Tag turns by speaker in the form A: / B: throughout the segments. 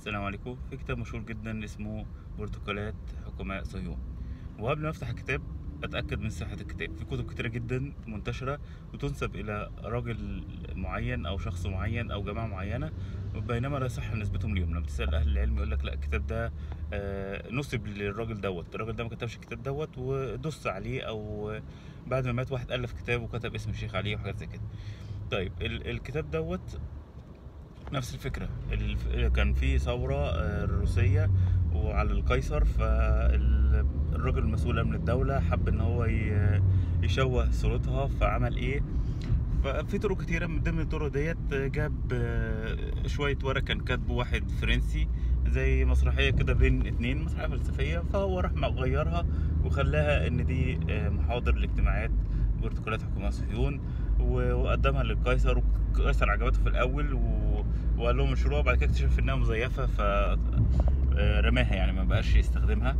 A: السلام عليكم. في كتاب مشهور جدا اسمه برتقالات حكماء صهيون. وقبل ما افتح الكتاب أتأكد من صحة الكتاب. في كتب كتيرة جدا منتشرة وتنسب إلى راجل معين أو شخص معين أو جماعة معينة بينما لا يصح نسبتهم ليهم لما تسأل أهل العلم يقول لك لا الكتاب ده آه، نسب للراجل دوت. الراجل ده ما كتبش الكتاب دوت ودس عليه أو بعد ما مات واحد ألف كتاب وكتب اسم الشيخ عليه وحاجات زي كده. طيب ال- الكتاب دوت نفس الفكرة. الف... كان في ثورة آه، روسية وعلى القيصر فالراجل المسؤول من الدولة حب إن هو. يشوه صورتها فعمل إيه؟ ففي طرق كتيرة. من ضمن الطرق ديت جاب آه، شوية ورق. كان كاتبه واحد فرنسي زي مسرحية كده بين اتنين مسرحية فلسفية. فهو راح مغيرها وخلاها إن دي آه، محاضر لاجتماعات برتقالات حكومة صهيون وقدمها للقيصر. والقيصر عجبته في الأول و... وقال لهم مشروع بعد كده اكتشف إنها مزيفة ف آه، رماها يعني ما بقاش يستخدمها.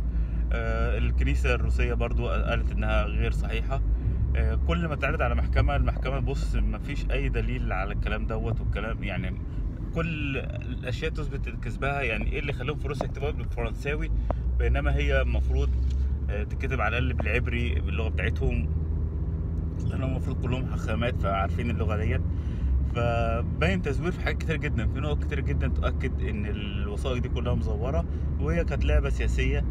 A: آه، الكنيسة الروسية برضو قالت إنها غير صحيحة. آه، كل ما تعرض على محكمة المحكمة بص ما فيش أي دليل على الكلام دوت والكلام يعني كل الأشياء تثبت كذبها. يعني إيه اللي خلاهم في روسيا يكتبوها بالفرنساوي؟ بينما هي المفروض تتكتب على الأقل بالعبري باللغة بتاعتهم. لانهم المفروض كلهم حخامات فعارفين اللغة ديت. فباين تزوير في حاجات كتير جدا. في نقط كتير جدا تؤكد إن الوثائق دي كلها مزورة وهي كانت لعبة سياسية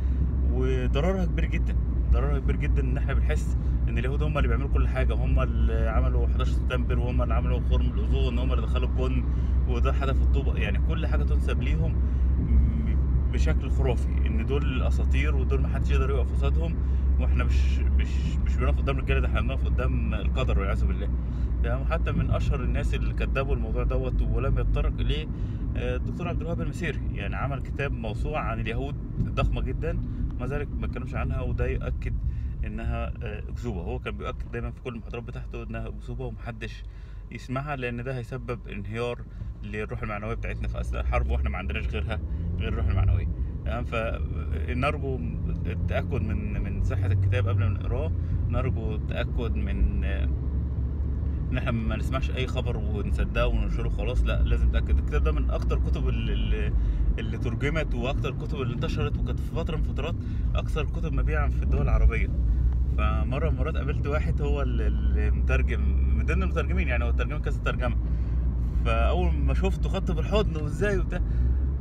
A: وضررها كبير جدا. ضررها كبير جدا إن إحنا بنحس إن اليهود هم اللي بيعملوا كل حاجة. هم اللي عملوا 11 سبتمبر وهم اللي عملوا خرم الأوزون هم اللي دخلوا الجن وده حدث الطوبة. يعني كل حاجة تنسب ليهم بشكل خرافي. إن دول الأساطير ودول محدش يقدر يقف قصادهم. وإحنا مش مش مش بنقف قدام الرجاله ده إحنا بنقف قدام القدر والعياذ بالله. يعني حتى من أشهر الناس اللي كذبوا الموضوع دوت ولم يتطرق إليه آه، الدكتور عبد الوهاب المسيري. يعني عمل كتاب موسوعه عن اليهود ضخمة جدا ما ذلك ما اتكلمش عنها وده يؤكد إنها آه، أكذوبة. هو كان بيؤكد دايما في كل المحاضرات بتاعته إنها أكذوبة ومحدش يسمعها لأن ده هيسبب انهيار للروح المعنوية بتاعتنا في أثناء الحرب وإحنا ما عندناش غيرها غير الروح المعنوية. تمام؟ فنرجو التأكد من من صحة الكتاب قبل ما نقراه. نرجو التأكد من إن إحنا ما نسمعش أي خبر ونصدقه وننشره خلاص. لا لازم نتأكد. الكتاب ده من أكتر كتب اللي, اللي, ترجمت وأكتر كتب اللي انتشرت وكانت في فترة من فترات أكثر كتب مبيعا في الدول العربية. فمرة من المرات قابلت واحد هو اللي- اللي مترجم من ضمن المترجمين يعني هو ترجمة كذا ترجمة. فأول ما شفته خدته بالحضن وإزاي وبتاع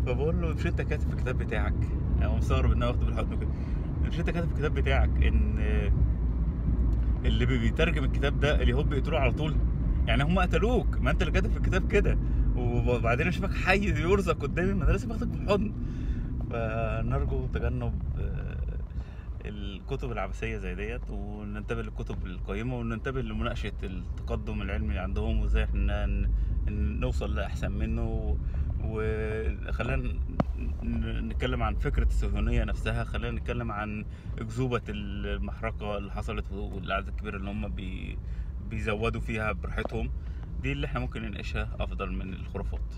A: فبقول له مش أنت كاتب الكتاب بتاعك؟ هو مستغرب ان أنا واخده بالحضن كده مش انت كاتب الكتاب بتاعك إن اللي بي- بيترجم الكتاب ده اليهود بيقتلوه على طول. يعني هم قتلوك. ما أنت اللي كاتب في الكتاب كده. وبعدين أشوفك حي يرزق قدامي ما أنا لازم اخدك بالحضن. فنرجو تجنب الكتب العبثية زي ديت وننتبه للكتب القيمة وننتبه لمناقشة التقدم العلمي اللي عندهم وإزاي إحنا نوصل لأحسن منه. وخلينا نتكلم عن فكرة الصهيونية نفسها خلينا نتكلم عن أكذوبة المحرقة اللي حصلت والعدد الكبير اللي هم بي بيزودوا فيها براحتهم. دي اللي إحنا ممكن نناقشها أفضل من الخرافات.